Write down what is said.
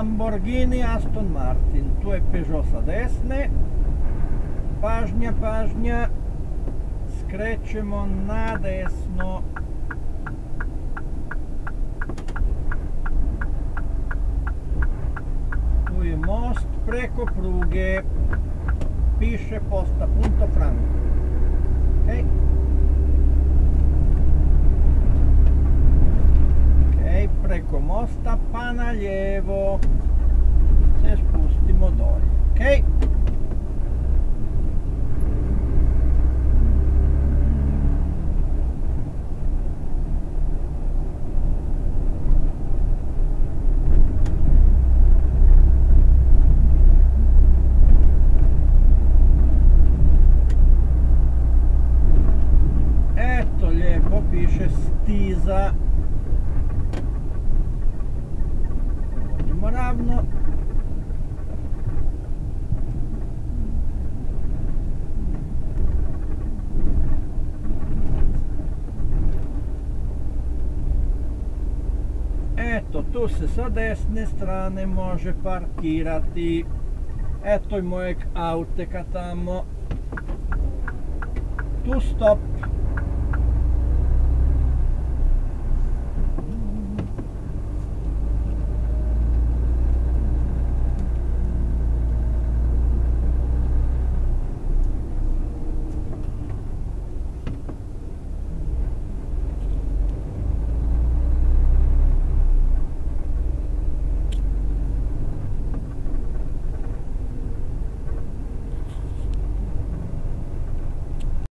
Lamborghini Aston Martin. Tu je Peugeot sa desne. Pažnja, pažnja. Skrećemo na desno. Tu je most preko pruge. Piše posta Punto Franco. Costa Panalievo Sespusti Modoli ok? Ecco le popisce stisa. Eto, tu se sa desne strane može parkirati. Eto i mojeg auteka tamo. Tu stop.